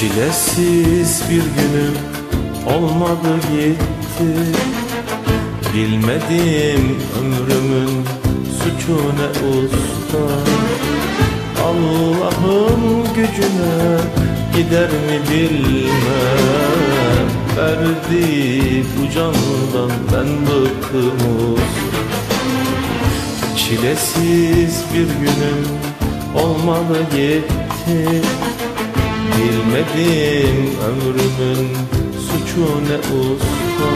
Çilesiz bir günüm olmadı gitti. Bilmedim ömrümün suçu ne usta. Allah'ın gücüne gider mi bilmem. Verdi bu candan ben bıkkım Çilesiz bir günüm olmadı gitti Bilmedim ömrümün suçu ne usta.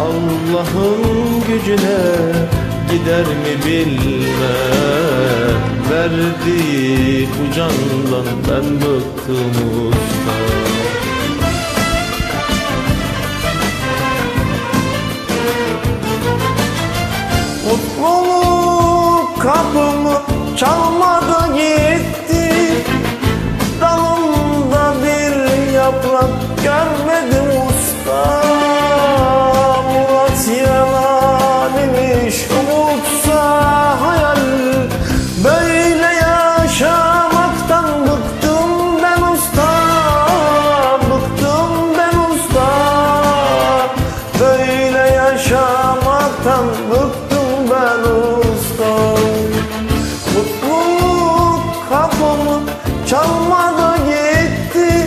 Allah'ın gücüne gider mi bilmem. Verdi bu candan ben bıktım usta bıktım ben usta Mutluluk kapımı çalmadı gitti.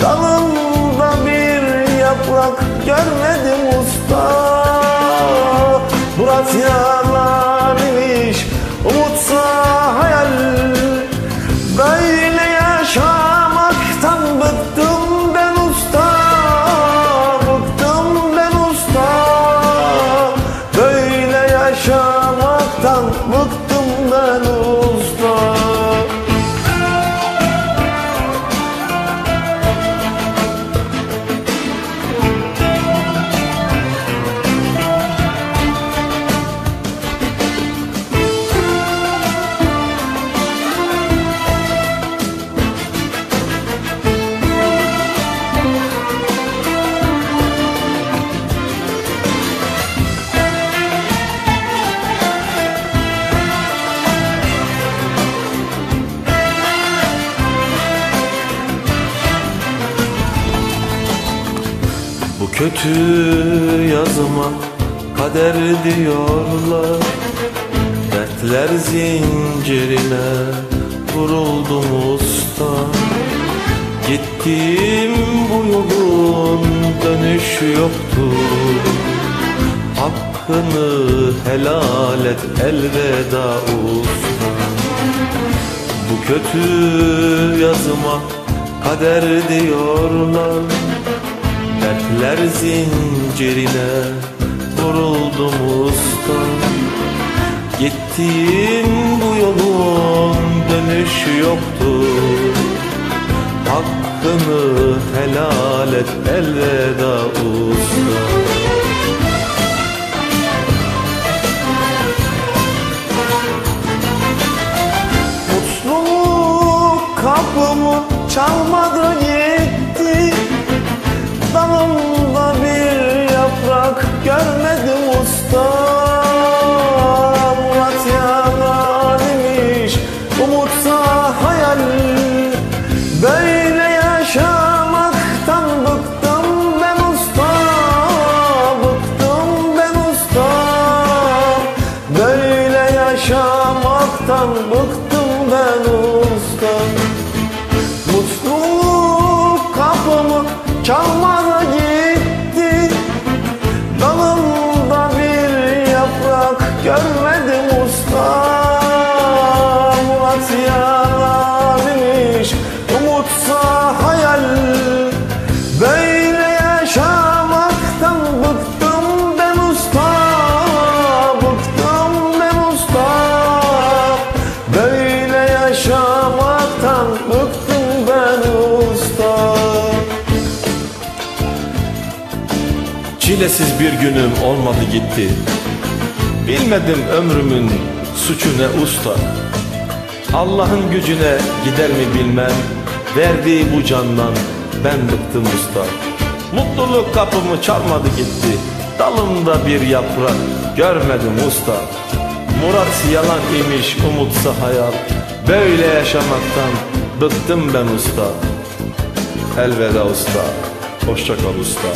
Dalımda bir yaprak görmedim usta. Murat yalan kötü yazıma kader diyorlar. Dertler zincirine vuruldum usta. Gittiğim bu yolun dönüş yoktur Hakkını helal et elveda usta. Bu kötü yazıma kader diyorlar Dertler zincirine vuruldum usta Gittiğin bu yolun dönüşü yoktur. Hakkını helal et elveda usta Mutluluk kapımı çalmadı usta Murat yalan imiş umutsa hayal. Böyle yaşamaktan bıktım ben usta Bıktım ben usta. Böyle yaşamaktan bıktım ben usta. Mutluluk kapımı çalmadı yaprak görmedim usta Murat yalan imiş umutsa hayal. Böyle yaşamaktan bıktım ben usta Bıktım ben usta. Böyle yaşamaktan bıktım ben usta. Çilesiz bir günüm olmadı gitti Bilmedim ömrümün suçu ne usta. Allah'ın gücüne gider mi bilmem. Verdiği bu candan ben bıktım usta. Mutluluk kapımı çalmadı gitti. Dalımda bir yaprak görmedim usta. Murat yalan imiş umutsa hayal. Böyle yaşamaktan bıktım ben usta. Elveda usta Hoşça kal usta